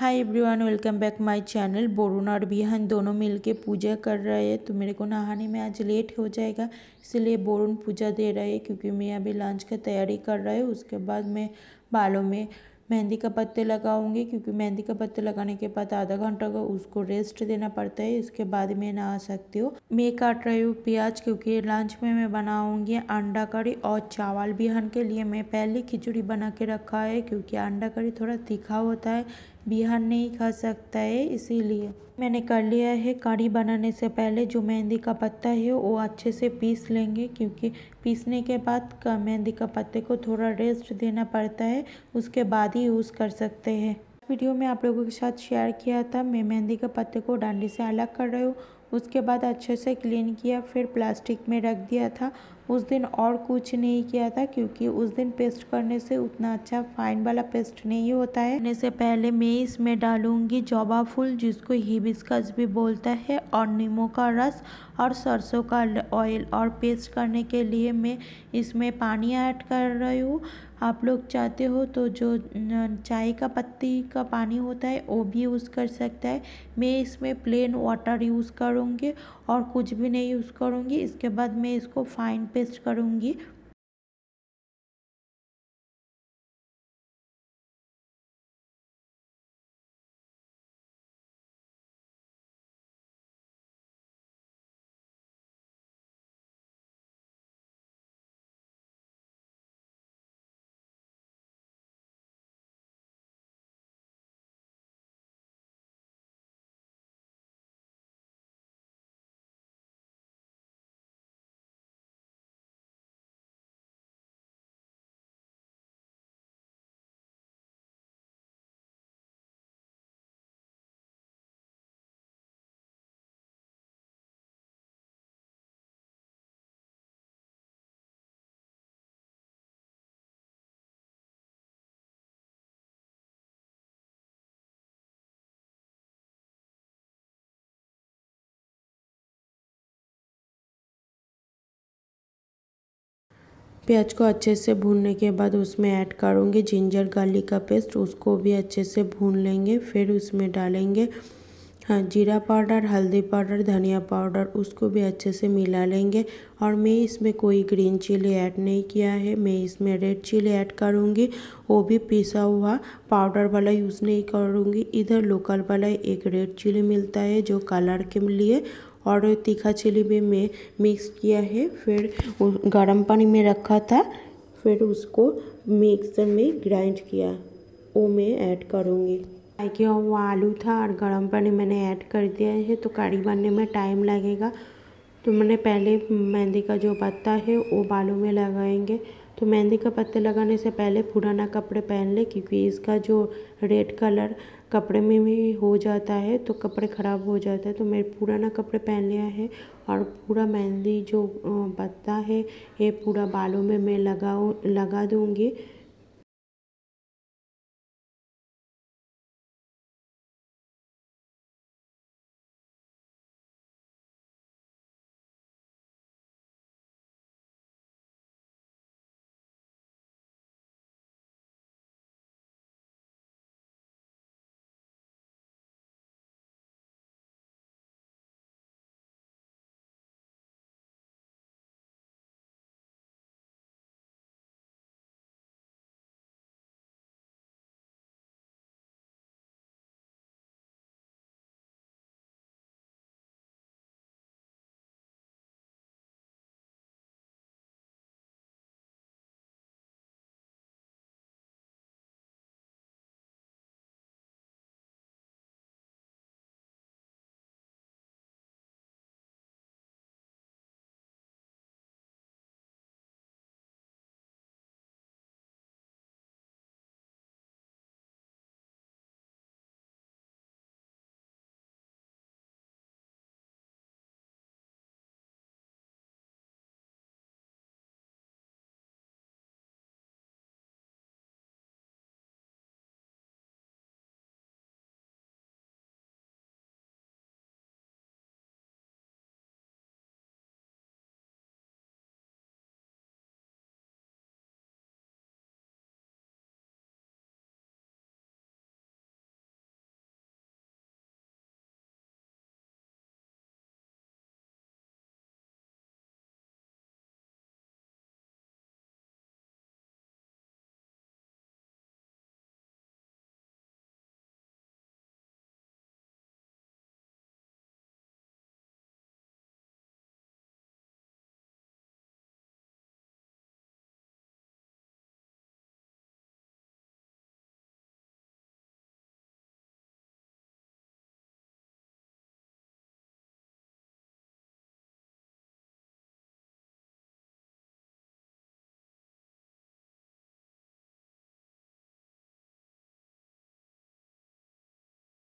Hi everyone welcome back my channel boron और बिहान दोनों मिलके पूजा कर रहे हैं तो मेरे को नहाने में आज लेट हो जाएगा, इसलिए बोरुन पूजा दे रहे हैं, क्योंकि मैं अभी लंच का तैयारी कर रहा हूँ, उसके बाद मैं बालों में मेहंदी का पत्ते लगाऊँगी, क्योंकि मेहंदी का पत्ते लगाने के बाद आधा घंटा का उसको रेस्ट देना पड़ता है, इसके बाद मैं नहा सकती हूँ। मैं काट रही हूँ प्याज, क्योंकि लंच में मैं बनाऊँगी अंडा करी और चावल बिहान के लिए, मैं पहले खिचड़ी बना के रखा है, क्योंकि अंडा करी थोड़ा तीखा होता है बिहान नहीं खा सकता है, इसीलिए। मैंने कर लिया है कड़ी बनाने से पहले जो मेहंदी का पत्ता है, वो अच्छे से पीस लेंगे, क्योंकि पीसने के बाद का मेहंदी का पत्ते को थोड़ा रेस्ट देना पड़ता है, उसके बाद ही यूज़ कर सकते हैं। वीडियो में आप लोगों के साथ शेयर किया था, मैं मेहंदी के पत्ते को डांडी से अलग कर रही हूँ, उसके बाद अच्छे से क्लीन किया, फिर प्लास्टिक में रख दिया था उस दिन और कुछ नहीं किया था क्योंकि उस दिन पेस्ट करने से उतना अच्छा फाइन वाला पेस्ट नहीं होता है। करने से पहले मैं इसमें डालूँगी जवा फूल, जिसको हिबिस्कस भी बोलता है, और नींबू का रस और सरसों का ऑयल और पेस्ट करने के लिए मैं इसमें पानी ऐड कर रही हूँ। आप लोग चाहते हो तो जो चाय का पत्ती का पानी होता है, वो भी यूज़ कर सकता है। मैं इसमें प्लेन वाटर यूज़ करूँगी और कुछ भी नहीं यूज़ करूँगी। इसके बाद मैं इसको फाइन पेस्ट करूँगी प्याज को अच्छे से भूनने के बाद उसमें ऐड करूँगी जिंजर, गार्लिक का पेस्ट। उसको भी अच्छे से भून लेंगे, फिर उसमें डालेंगे हाँ जीरा पाउडर, हल्दी पाउडर, धनिया पाउडर, उसको भी अच्छे से मिला लेंगे। और मैं इसमें कोई ग्रीन चिली ऐड नहीं किया है, मैं इसमें रेड चिली ऐड करूँगी। वो भी पिसा हुआ पाउडर वाला यूज़ नहीं करूँगी। इधर लोकल वाला एक रेड चिली मिलता है जो कलर के लिए और तीखा चिली भी मैं मिक्स किया है। फिर गर्म पानी में रखा था। फिर उसको मिक्सर में ग्राइंड किया। वो मैं ऐड करूँगी। किया हुआ आलू था और गर्म पानी मैंने ऐड कर दिया है। तो कड़ी बनने में टाइम लगेगा। तो मैंने पहले मेहंदी का जो पत्ता है, वो बालों में लगाएँगे। तो मेहंदी का पत्ते लगाने से पहले पुराना कपड़े पहन ले, क्योंकि इसका जो रेड कलर कपड़े में भी हो जाता है तो कपड़े ख़राब हो जाते हैं। तो मैं पुराना कपड़े पहन लिया है और पूरा मेहंदी जो पत्ता है, ये पूरा बालों में मैं लगाऊँ, लगा दूँगी।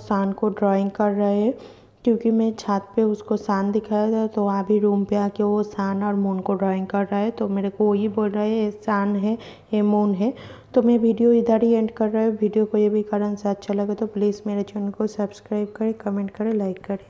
सान को ड्राइंग कर रहे हैं। क्योंकि मैं छत पे उसको सान दिखाया था तो वहाँ भी रूम पे आके वो सान और मून को ड्राइंग कर रहा है। तो मेरे को वही बोल रहा है, ये सान है, ये मून है। तो मैं वीडियो इधर ही एंड कर रहा हूँ। वीडियो को ये भी कारण से अच्छा लगे तो प्लीज़ मेरे चैनल को सब्सक्राइब करें कमेंट करें लाइक करें।